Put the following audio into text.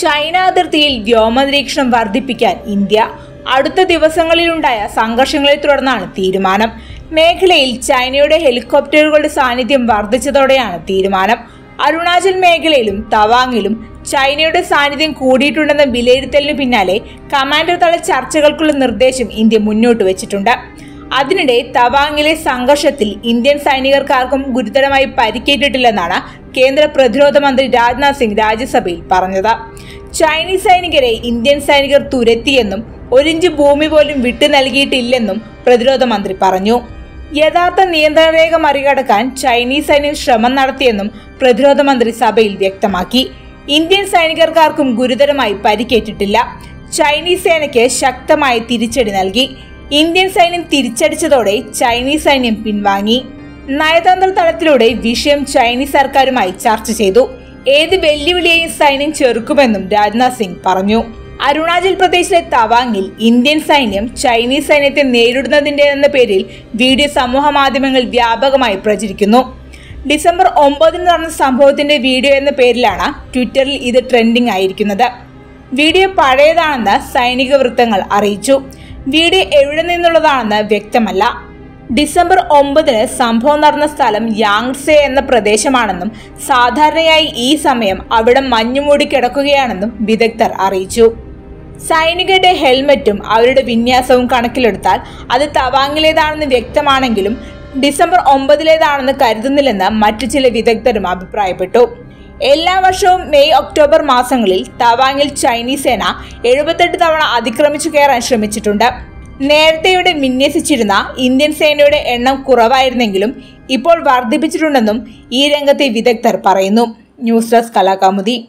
China അതിർത്തിയിൽ വ്യോമനിരീക്ഷണം വർദ്ധിപ്പിക്കാൻ India അടുത്ത ദിവസങ്ങളിലുണ്ടായ സംഘർഷങ്ങളെ തുടർന്നാണ് തീരുമാനം. മേഖലയിൽ ചൈനയുടെ ഹെലികോപ്റ്ററുകളുടെ സാന്നിധ്യം വർദ്ധിച്ചതോടെയാണ് തീരുമാനം. അരുണാചൽ മേഖലയിലും തവാങ്ങിലും ചൈനയുടെ സാന്നിധ്യം കൂടിയിട്ടുണ്ടെന്ന വിലയിരുത്തലിന് പിന്നാലെ കമാൻഡർ തല ചർച്ചകൾക്കുള്ള നിർദ്ദേശം ഇന്ത്യ മുന്നോട്ട് വെച്ചിട്ടുണ്ട്. അതിനിടെ തവാങ്ങിലെ സംഘർഷത്തിൽ ഇന്ത്യൻ സൈനികർക്കാർക്കും ഗുരുതരമായി പരിക്കേറ്റിട്ടില്ലെന്നാണ് കേന്ദ്ര പ്രതിരോധ മന്ത്രി രാജ്നാഥ് സിംഗ് രാജ്യസഭയിൽ പറഞ്ഞത്. ചൈനീസ് സൈനികരെ ഇന്ത്യൻ സൈനികർ തുരത്തിയെന്നും ഒരിഞ്ച് ഭൂമി പോലും വിട്ടു നൽകിയിട്ടില്ലെന്നും പ്രതിരോധ മന്ത്രി പറഞ്ഞു. യഥാർത്ഥ നിയന്ത്രണ രേഖ മറികടക്കാൻ ചൈനീസ് സൈന്യം ശ്രമം നടത്തിയെന്നും പ്രതിരോധ മന്ത്രി സഭയിൽ വ്യക്തമാക്കി. ഇന്ത്യൻ സൈനികർക്കാർക്കും ഗുരുതരമായി പരിക്കേറ്റിട്ടില്ല. ചൈനീസ് സേനയ്ക്ക് ശക്തമായ തിരിച്ചടി നൽകി. ഇന്ത്യൻ സൈന്യം തിരിച്ചടിച്ചതോടെ ചൈനീസ് സൈന്യം പിൻവാങ്ങി. നയതന്ത്ര തലത്തിലൂടെ വിഷയം ചൈനീസ് സർക്കാരുമായി ചർച്ച ചെയ്തു. ഏത് വെല്ലുവിളിയെയും സൈന്യം ചെറുക്കുമെന്നും രാജ്നാഥ് സിംഗ് പറഞ്ഞു. അരുണാചൽ പ്രദേശിലെ തവാങ്ങിൽ ഇന്ത്യൻ സൈന്യം ചൈനീസ് സൈന്യത്തെ നേരിടുന്നതിന്റെ എന്ന പേരിൽ വീഡിയോ സമൂഹ മാധ്യമങ്ങൾ വ്യാപകമായി പ്രചരിക്കുന്നു. ഡിസംബർ ഒമ്പതിന് നടന്ന സംഭവത്തിന്റെ വീഡിയോ എന്ന പേരിലാണ് ട്വിറ്ററിൽ ഇത് ട്രെൻഡിംഗ് ആയിരിക്കുന്നത്. വീഡിയോ പഴയതാണെന്ന് സൈനിക വൃത്തങ്ങൾ അറിയിച്ചു. വീഡിയോ എവിടെ നിന്നുള്ളതാണെന്ന് വ്യക്തമല്ല. ഡിസംബർ ഒമ്പതിന് സംഭവം നടന്ന സ്ഥലം യാങ്സെ എന്ന പ്രദേശമാണെന്നും സാധാരണയായി ഈ സമയം അവിടെ മഞ്ഞുമൂടി കിടക്കുകയാണെന്നും വിദഗ്ധർ അറിയിച്ചു. സൈനികരുടെ ഹെൽമറ്റും അവരുടെ വിന്യാസവും കണക്കിലെടുത്താൽ അത് തവാങ്ങിലേതാണെന്ന് വ്യക്തമാണെങ്കിലും ഡിസംബർ ഒമ്പതിലേതാണെന്ന് കരുതുന്നില്ലെന്ന് മറ്റു ചില വിദഗ്ധരും അഭിപ്രായപ്പെട്ടു. എല്ലാ വർഷവും മെയ് ഒക്ടോബർ മാസങ്ങളിൽ തവാങ്ങിൽ ചൈനീസ് സേന എഴുപത്തെട്ട് തവണ അതിക്രമിച്ചു കയറാൻ ശ്രമിച്ചിട്ടുണ്ട്. നേരത്തെയുടെ വിന്യസിച്ചിരുന്ന ഇന്ത്യൻ സേനയുടെ എണ്ണം കുറവായിരുന്നെങ്കിലും ഇപ്പോൾ വർദ്ധിപ്പിച്ചിട്ടുണ്ടെന്നും ഈ രംഗത്തെ വിദഗ്ധർ പറയുന്നു. News desk Kalakaumudi.